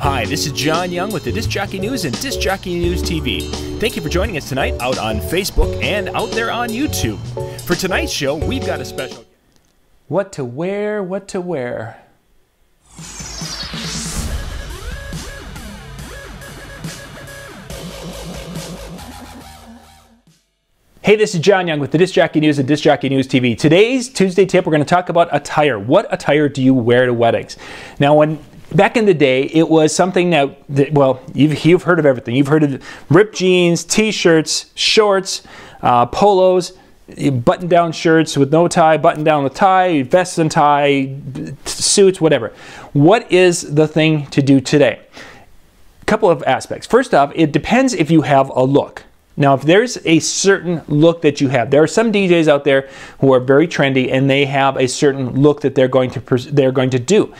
Hi, this is John Young with the Disc Jockey News and Disc Jockey News TV. Thank you for joining us tonight out on Facebook and out there on YouTube. For tonight's show, we've got a special. What to wear, what to wear. Hey, this is John Young with the Disc Jockey News and Disc Jockey News TV. Today's Tuesday tip, we're going to talk about attire. What attire do you wear to weddings? Now, when back in the day, it was something that, that well, you've, you've, heard of everything. You've heard of ripped jeans, t-shirts, shorts, uh, polos, button-down shirts with no tie, button-down with tie, vests and tie, suits, whatever. What is the thing to do today? A couple of aspects. First off, it depends if you have a look. Now, if there's a certain look that you have, there are some DJs out there who are very trendy and they have a certain look that they're going to they're going to do.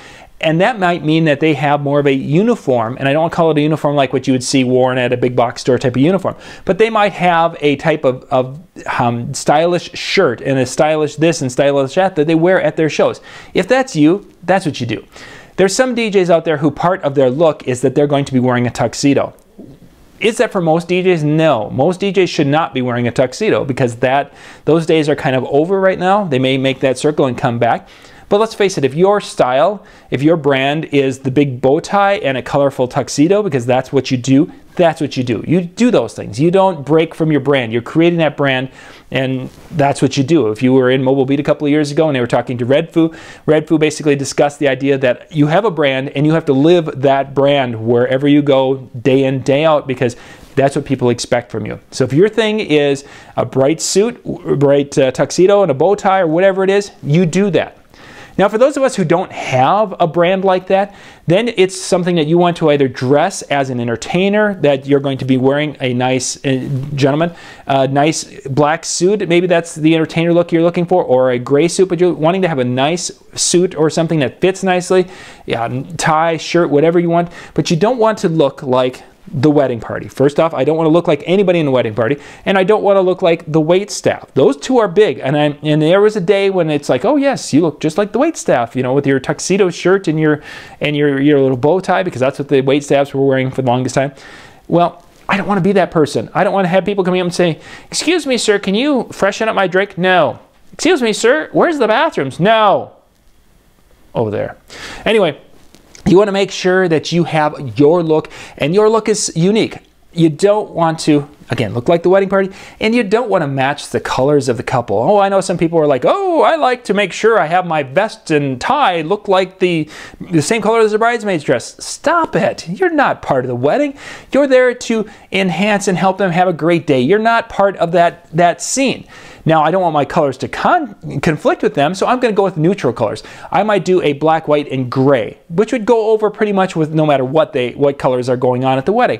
And that might mean that they have more of a uniform, and I don't call it a uniform like what you would see worn at a big box store type of uniform, but they might have a type of, of um, stylish shirt and a stylish this and stylish that that they wear at their shows. If that's you, that's what you do. There's some DJs out there who part of their look is that they're going to be wearing a tuxedo. Is that for most DJs? No. Most DJs should not be wearing a tuxedo because that those days are kind of over right now. They may make that circle and come back. But let's face it, if your style, if your brand is the big bow tie and a colorful tuxedo, because that's what you do, that's what you do. You do those things. You don't break from your brand. You're creating that brand, and that's what you do. If you were in Mobile Beat a couple of years ago and they were talking to Red Foo, Red Foo basically discussed the idea that you have a brand and you have to live that brand wherever you go, day in, day out, because that's what people expect from you. So if your thing is a bright suit, bright uh, tuxedo, and a bow tie, or whatever it is, you do that. Now, for those of us who don't have a brand like that, then it's something that you want to either dress as an entertainer, that you're going to be wearing a nice, uh, gentleman, a nice black suit. Maybe that's the entertainer look you're looking for, or a gray suit, but you're wanting to have a nice suit or something that fits nicely, yeah, tie, shirt, whatever you want. But you don't want to look like the wedding party. First off, I don't want to look like anybody in the wedding party, and I don't want to look like the wait staff. Those two are big, and I'm, and there was a day when it's like, oh yes, you look just like the wait staff, you know, with your tuxedo shirt and your and your your little bow tie because that's what the wait staffs were wearing for the longest time. Well, I don't want to be that person. I don't want to have people coming up and say, "Excuse me, sir, can you freshen up my drink?" No. Excuse me, sir, where's the bathrooms? No. Over there. Anyway, you want to make sure that you have your look and your look is unique. You don't want to, again, look like the wedding party, and you don't want to match the colors of the couple. Oh, I know some people are like, oh, I like to make sure I have my vest and tie look like the, the same color as the bridesmaid's dress. Stop it. You're not part of the wedding. You're there to enhance and help them have a great day. You're not part of that, that scene. Now, I don't want my colors to con conflict with them, so I'm going to go with neutral colors. I might do a black, white, and gray, which would go over pretty much with no matter what they what colors are going on at the wedding.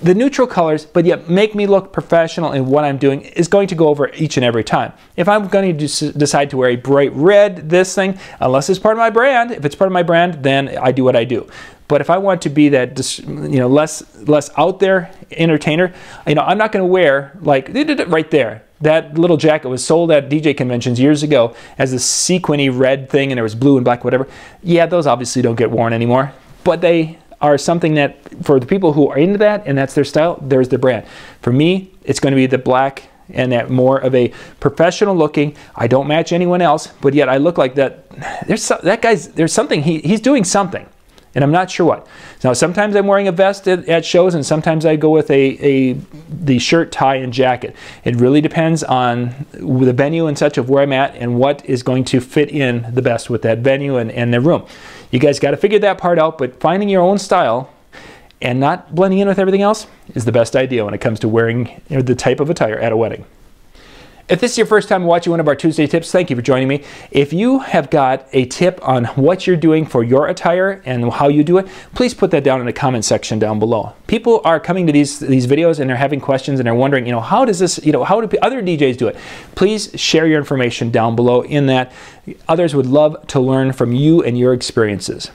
The neutral colors, but yet make me look professional in what I'm doing, is going to go over each and every time. If I'm going to decide to wear a bright red, this thing, unless it's part of my brand, if it's part of my brand, then I do what I do. But if I want to be that, you know, less less out there entertainer, you know, I'm not going to wear like right there. That little jacket was sold at DJ conventions years ago as a sequiny red thing, and there was blue and black, whatever. Yeah, those obviously don't get worn anymore, but they are something that for the people who are into that and that's their style, there's their brand. For me, it's going to be the black and that more of a professional looking. I don't match anyone else, but yet I look like that. There's that guy's. There's something he, he's doing something and I'm not sure what. Now, sometimes I'm wearing a vest at, at, shows, and sometimes I go with a, a the shirt, tie, and jacket. It really depends on the venue and such of where I'm at and what is going to fit in the best with that venue and, and the room. You guys got to figure that part out, but finding your own style and not blending in with everything else is the best idea when it comes to wearing you know, the type of attire at a wedding. If this is your first time watching one of our Tuesday tips, thank you for joining me. If you have got a tip on what you're doing for your attire and how you do it, please put that down in the comment section down below. People are coming to these these videos and they're having questions and they're wondering, you know, how does this, you know, how do other DJs do it? Please share your information down below in that. Others would love to learn from you and your experiences.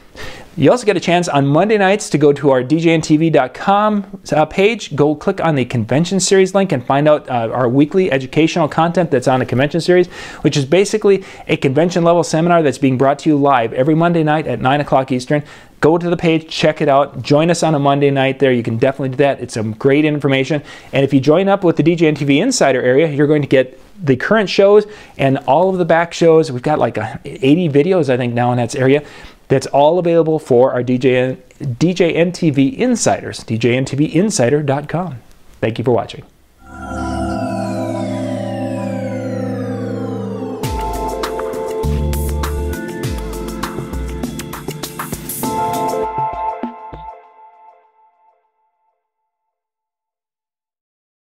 You also get a chance on Monday nights to go to our djntv.com uh, page. Go click on the convention series link and find out uh, our weekly educational content that's on the convention series, which is basically a convention level seminar that's being brought to you live every Monday night at 9 o'clock Eastern. Go to the page, check it out. Join us on a Monday night there. You can definitely do that. It's some great information. And if you join up with the DJNTV Insider area, you're going to get the current shows and all of the back shows. We've got like 80 videos, I think, now in that area. That's all available for our DJ, DJNTV insiders, djntvinsider.com. Thank you for watching.